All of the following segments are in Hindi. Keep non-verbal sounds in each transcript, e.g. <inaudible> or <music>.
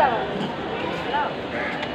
だろう。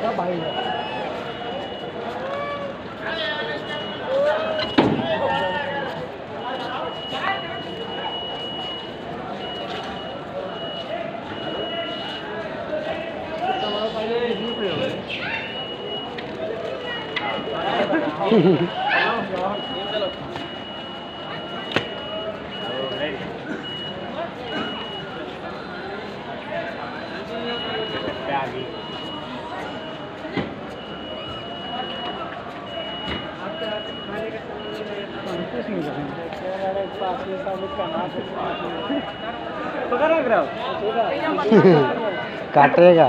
やばいよ。<laughs> काटेगा।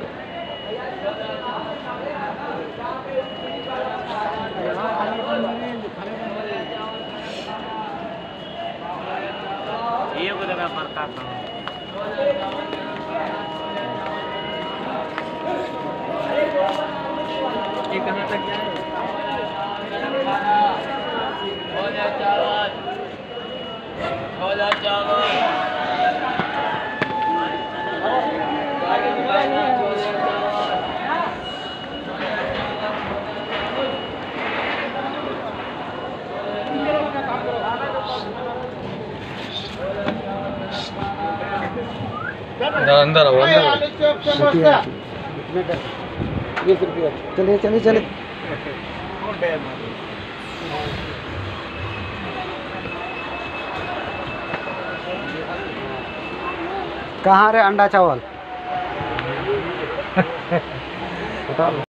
ये कहाँ तक जाए अंदर आओ अंदर आओ। चलिए चलिए चलिए कहाँ रे अंडा चावल <laughs>